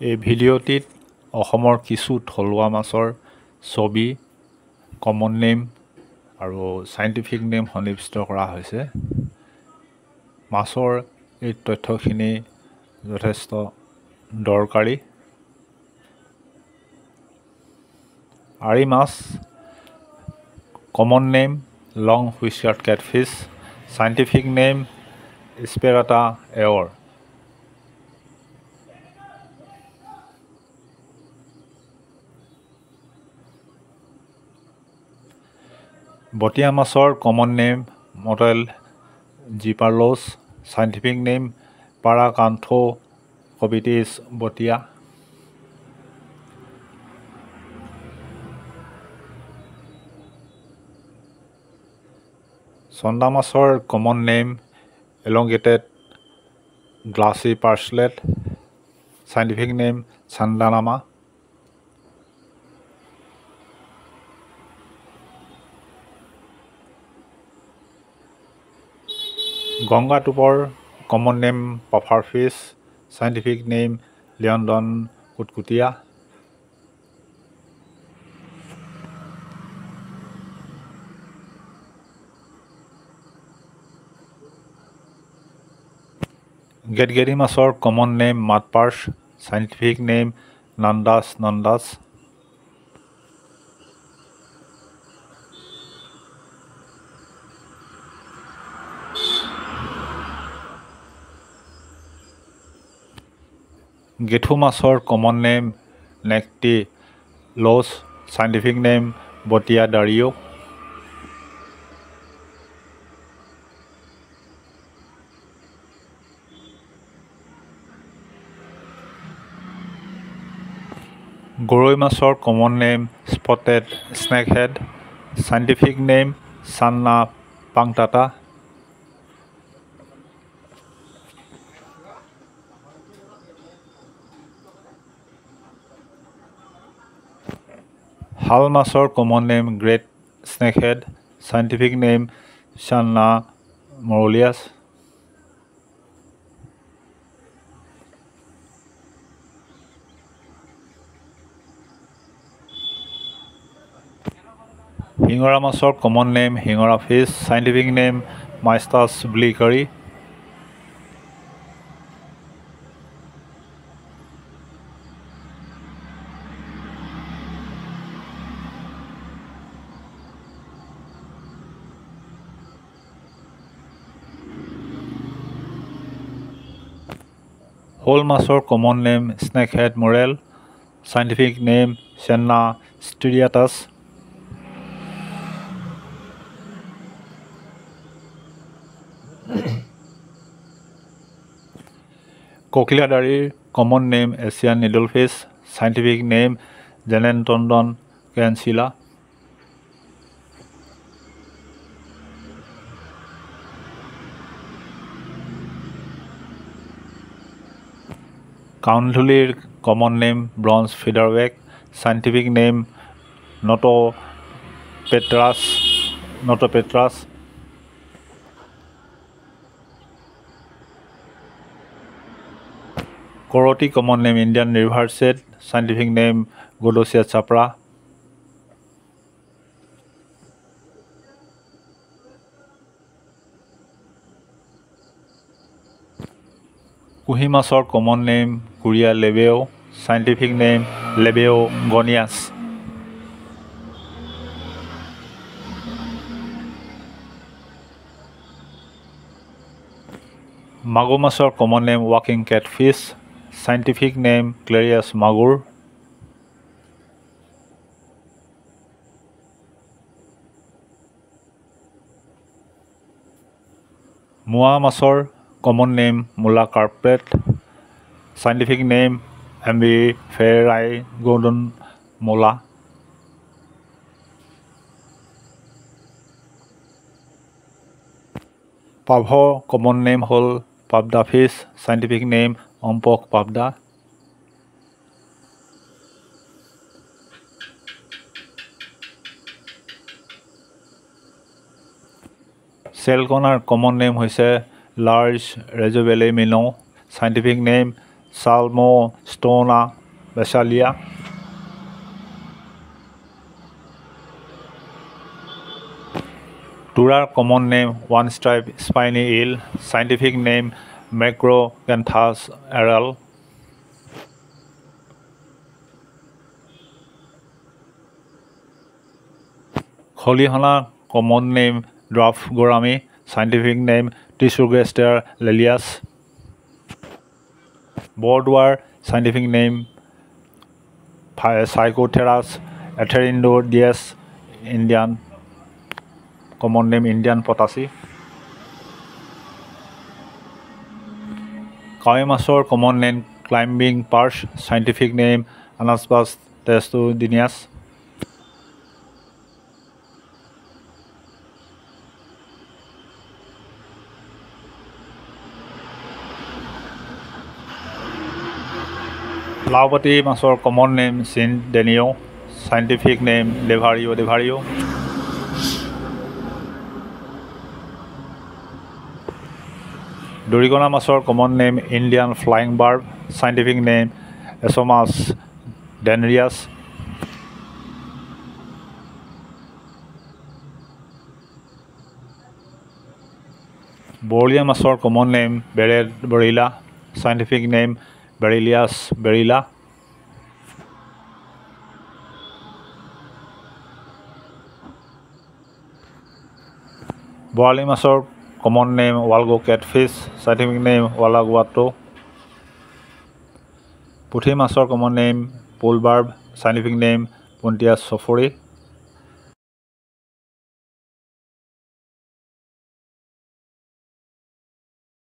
এই ভিডিঅ'টিত অসমৰ কিছু থলুৱা মাছৰ ছবি কমন নেম আৰু চাইণ্টিফিক নেম সন্নিৱিষ্ট কৰা হৈছে। মাছৰ এই তথ্যখিনি যথেষ্ট দৰকাৰী। আৰি মাছ common name long whiskered catfish scientific name স্পেৰাটা এৱৰ। বটিয়া মাছৰ common name mottled zipper loach scientific name পাৰাকান্থো কবিটিছ বটিয়া। চন্দা মাছৰ common name elongated glassy perchlet scientific name চান্দানামা। গংগা টোপৰ common name puffer fish scientific name লিয়নডন কুটকুটীয়া গেটগেৰি মাছৰ common name mud perch scientific name নন্দাছ গেঠু মাছৰ common name necktie loach scientific name Botia dario' গৰৈ মাছৰ common name spotted snakehead scientific name Channa punctata. শাল মাছৰ common name great snakehead scientific name Channa marulius শিঙৰা মাছৰ common name singhara fish scientific name Mystus bleekeri শ'ল মাছৰ common name snakehead murrel scientific name Channa striatus ককিলাদাৰীৰ common name Asian needlefish scientific name Xenentodon cancila কাউনধুলিৰ common name bronze featherback scientific name Notopterus notopterus কৰতি common name Indian river shad scientific name কুঁহি মাছৰ common name kuria labeo scientific name Labeo gonius. মাগুৰ মাছৰ common name ৱাকিং catfish scientific name Clarias magur মোৱা মাছৰ common name mola carplet scientific name Amblypharyngodon mola পাভ common name হ'ল পাবদা fish scientific name Ompok pabda চেলকনাৰ common name হৈছে large razorbelly minnow scientific name salmostona besalia Turar common name one stripe spiny eel scientific name Macrocanthus aral Holihana common name Dwarf Gorami scientific name Tisugaster lelias Bordwar scientific name Psychoteras Etherindoides Indian common name Indian potassium কাৱৈ মাছৰ common name climbing perch scientific name Anabas testudineus লাওপাতি মাছৰ common name চিন ডেনিঅ' scientific name ডেভাৰিঅ' devario দৰিকণা মাছৰ common name Indian flying barb scientific name Esomus danricus বৰলীয়া মাছৰ common name barred baril scientific name Barilius barila বৰালি মাছৰ common name wallago catfish scientific name Wallago attu পুঠি মাছৰ common name pool barb scientific name Puntius sophore